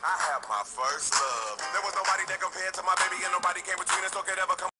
I had my first love. There was nobody that compared to my baby, and nobody came between us or could ever come.